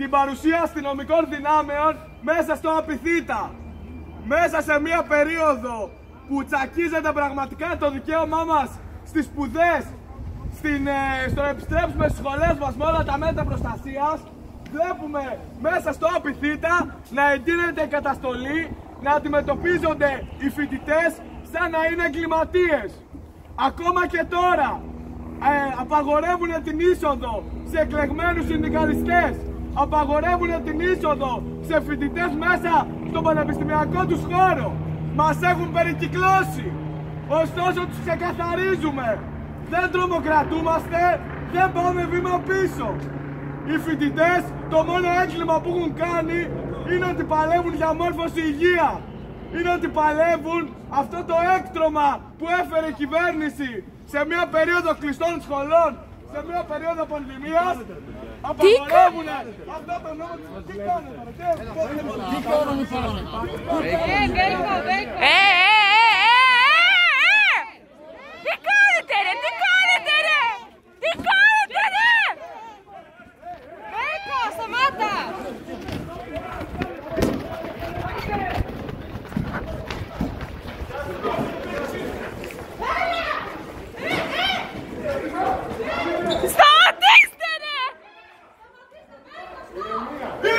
την παρουσία αστυνομικών δυνάμεων μέσα στο Απιθύτα. Μέσα σε μια περίοδο που τσακίζεται πραγματικά το δικαίωμά μας στις σπουδές, στην, ε, στο να επιστρέψουμε στις σχολές μας με όλα τα μέτρα προστασίας, βλέπουμε μέσα στο Απιθύτα να εντείνεται η καταστολή, να αντιμετωπίζονται οι φοιτητές σαν να είναι εγκληματίες. Ακόμα και τώρα ε, απαγορεύουν την είσοδο σε εκλεγμένους συνδικαλιστές, απαγορεύουν την είσοδο σε φοιτητές μέσα στον πανεπιστημιακό τους χώρο. Μας έχουν περικυκλώσει. Ωστόσο τους ξεκαθαρίζουμε. Δεν τρομοκρατούμαστε, δεν πάμε βήμα πίσω. Οι φοιτητές το μόνο έγκλημα που έχουν κάνει είναι ότι παλεύουν για μόρφωση υγεία. Είναι ότι παλεύουν αυτό το έκτρωμα που έφερε η κυβέρνηση σε μια περίοδο κλειστών σχολών, σε μια περίοδο πανδημίας, απαγορεύουν αυτό το νόμο της... Τι κάνετε, τι κάνετε, Ε, ε, Yeah.